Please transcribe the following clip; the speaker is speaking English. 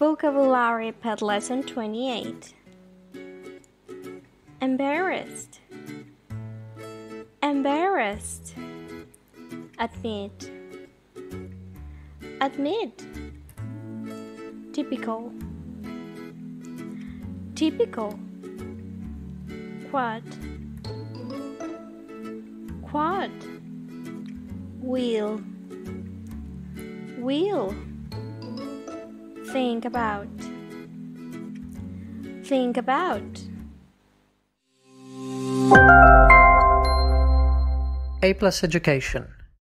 Vocabulary Pet Lesson 28 Embarrassed. Embarrassed. Admit. Admit. Typical. Typical. Quad. Quad. Wheel. Wheel Think about. Think about. A plus education